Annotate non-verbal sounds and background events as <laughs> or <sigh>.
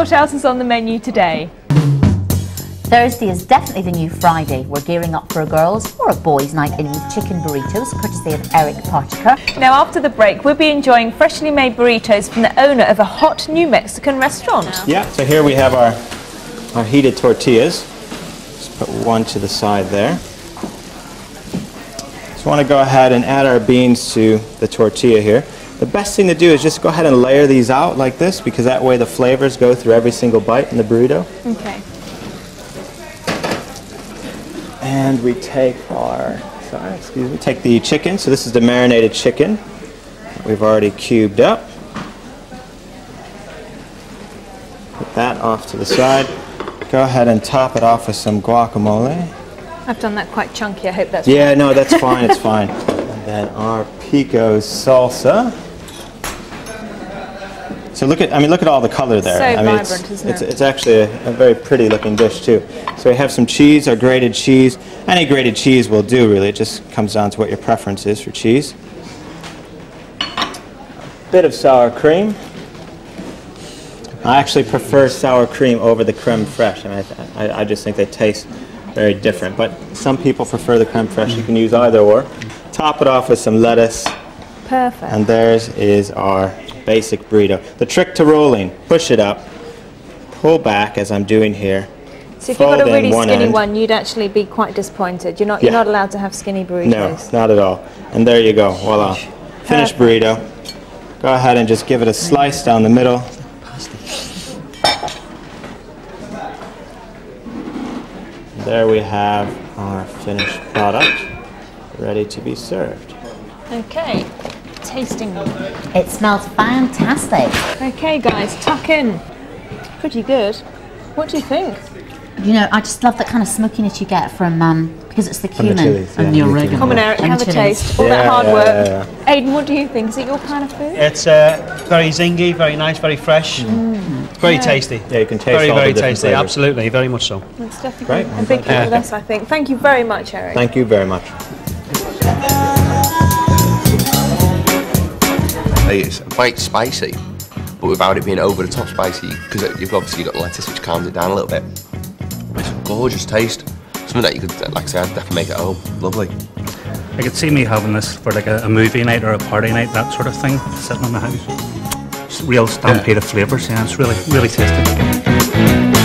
what else is on the menu today. Thursday is definitely the new Friday. We're gearing up for a girls' or a boys' night in with chicken burritos, courtesy of Eric Partaker. Now, after the break, we'll be enjoying freshly made burritos from the owner of a hot New Mexican restaurant. Yeah, so here we have our, our heated tortillas. Just put one to the side there. Just want to go ahead and add our beans to the tortilla here. The best thing to do is just go ahead and layer these out like this because that way the flavors go through every single bite in the burrito. Okay. And we take our, sorry, excuse me, take the chicken. So this is the marinated chicken that we've already cubed up. Put that off to the side. Go ahead and top it off with some guacamole. I've done that quite chunky. I hope that's Yeah, no, that's fine, it's <laughs> fine. And then our pico salsa. So look at, I mean, look at all the color there. So I mean, vibrant, it's, isn't it's, it? it's actually a, a very pretty looking dish too. So we have some cheese, our grated cheese. Any grated cheese will do really, it just comes down to what your preference is for cheese. A Bit of sour cream. I actually prefer sour cream over the creme fraiche. I, mean, I, I- I just think they taste very different. But some people prefer the creme fraiche. You can use either or. Top it off with some lettuce, perfect. and theirs is our basic burrito. The trick to rolling: push it up, pull back as I'm doing here. so if you've got a really one skinny end. one, you'd actually be quite disappointed. You're not. You're not allowed to have skinny burritos. No, not at all. And there you go. Voila. Finished burrito. Go ahead and just give it a slice down the middle. There we have our finished product ready to be served. Okay. Tasting. It smells fantastic. Okay, guys, tuck in. Pretty good. What do you think? You know, I just love that kind of smokiness you get from, um, because it's the the cumin chilies, and yeah. the oregano. Come on, Eric, and have a taste. All that hard yeah, work. yeah, Aidan, what do you think? Is it your kind of food? It's uh, very zingy, very nice, very fresh. Very tasty. Yeah, you can taste very, all the very different tasty. flavors. Absolutely, very much so. It's definitely Great. a big hit with us, I think. Thank you very much, Eric. Thank you very much. It's quite spicy, but without it being over the top spicy, because you've obviously got lettuce which calms it down a little bit. It's a gorgeous taste. Something that you could, like I said, definitely make at home. Lovely. I could see me having this for like a, a movie night or a party night, that sort of thing, sitting in the house. It's real stampede of flavours, yeah, it's really, really tasty.